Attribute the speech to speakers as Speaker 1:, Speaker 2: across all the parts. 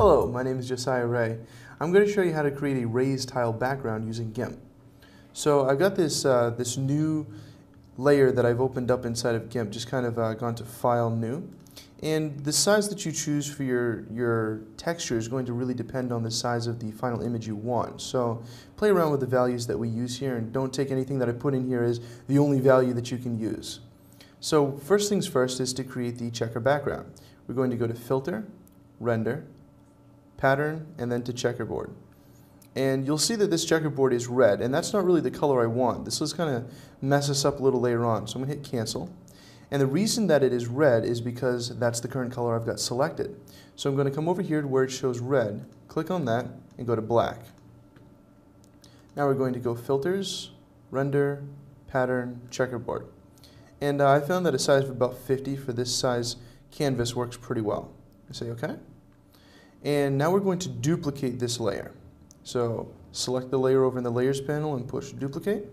Speaker 1: Hello, my name is Josiah Ray. I'm going to show you how to create a raised tile background using GIMP. So I've got this, uh, this new layer that I've opened up inside of GIMP, just kind of uh, gone to File, New. And the size that you choose for your, your texture is going to really depend on the size of the final image you want. So play around with the values that we use here and don't take anything that I put in here as the only value that you can use. So first things first is to create the checker background. We're going to go to Filter, Render, Pattern, and then to Checkerboard. And you'll see that this checkerboard is red, and that's not really the color I want. This is going to mess us up a little later on. So I'm going to hit Cancel. And the reason that it is red is because that's the current color I've got selected. So I'm going to come over here to where it shows red, click on that, and go to black. Now we're going to go Filters, Render, Pattern, Checkerboard. And uh, I found that a size of about 50 for this size canvas works pretty well. I say OK. And now we're going to duplicate this layer. So select the layer over in the Layers panel and push Duplicate.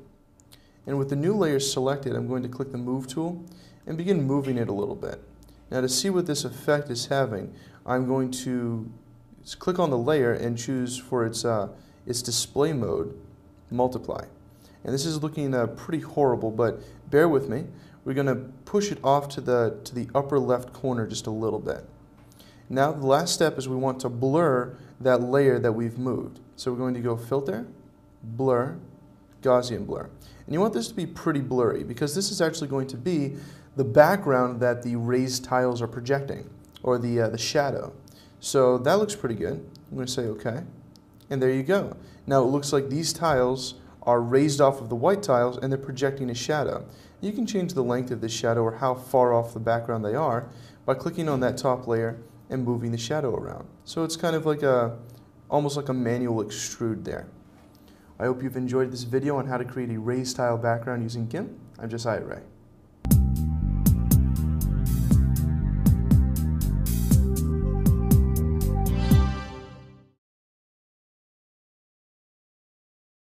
Speaker 1: And with the new layer selected, I'm going to click the Move tool and begin moving it a little bit. Now to see what this effect is having, I'm going to click on the layer and choose for its, uh, its display mode, multiply. And this is looking uh, pretty horrible, but bear with me. We're going to push it off to the, to the upper left corner just a little bit. Now the last step is we want to blur that layer that we've moved. So we're going to go Filter, Blur, Gaussian Blur. And you want this to be pretty blurry because this is actually going to be the background that the raised tiles are projecting, or the, uh, the shadow. So that looks pretty good. I'm going to say OK. And there you go. Now it looks like these tiles are raised off of the white tiles and they're projecting a shadow. You can change the length of the shadow or how far off the background they are by clicking on that top layer and moving the shadow around. So it's kind of like a, almost like a manual extrude there. I hope you've enjoyed this video on how to create a raised tile background using GIMP. I'm Josiah Ray.